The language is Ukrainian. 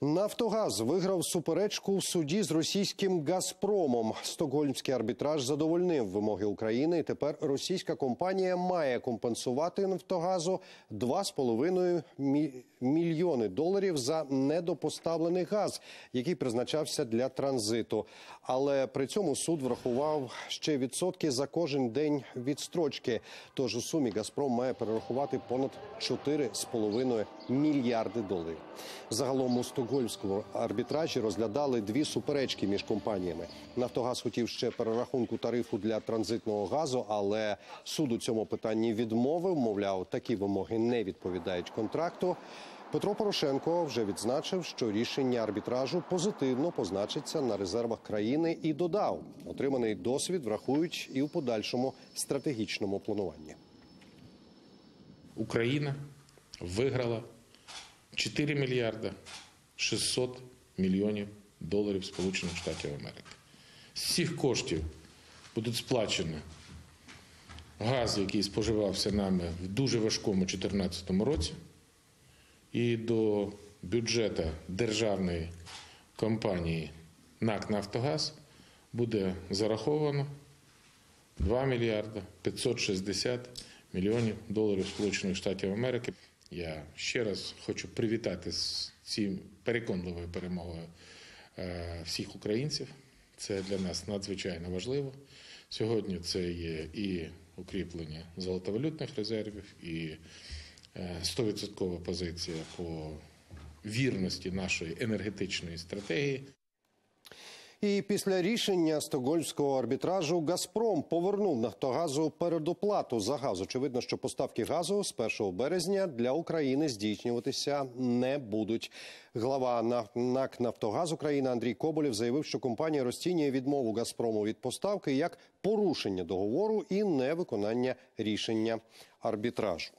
Нафтогаз виграв суперечку в суді з російським Газпромом. Стокгольмський арбітраж задовольнив вимоги України. Тепер російська компанія має компенсувати Нафтогазу 2,5 мі- мільйони доларів за недопоставлений газ, який призначався для транзиту. Але при цьому суд врахував ще відсотки за кожен день відстрочки. Тож у сумі Газпром має перерахувати понад 4,5 мільярди доларів. Загалом у стокгольмському арбітражі розглядали дві суперечки між компаніями. Нафтогаз хотів ще перерахунку тарифу для транзитного газу, але суд у цьому питанні відмовив. Мовляв, такі вимоги не відповідають контракту. Петро Порошенко вже відзначив, що рішення арбітражу позитивно позначиться на резервах країни і додав, отриманий досвід врахують і у подальшому стратегічному плануванні. Україна виграла 4 мільярда 600 мільйонів доларів Сполучених Штатів Америки. З цих коштів будуть сплачені газ, який споживався нами в дуже важкому 2014 році, і до бюджету державної компанії НАК Нафтогаз буде зараховано 2 мільярда 560 мільйонів доларів Сполучених Штатів Америки. Я ще раз хочу привітати з цим переконливою перемогою е, всіх українців. Це для нас надзвичайно важливо. Сьогодні це є і укріплення золотовалютних резервів, і е, 100% позиція по вірності нашої енергетичної стратегії. І після рішення стокгольмського арбітражу Газпром повернув Нафтогазу передоплату за газ. Очевидно, що поставки газу з 1 березня для України здійснюватися не будуть. Глава На- НАК Нафтогаз України Андрій Коболєв заявив, що компанія розцінює відмову Газпрому від поставки як порушення договору і невиконання рішення арбітражу.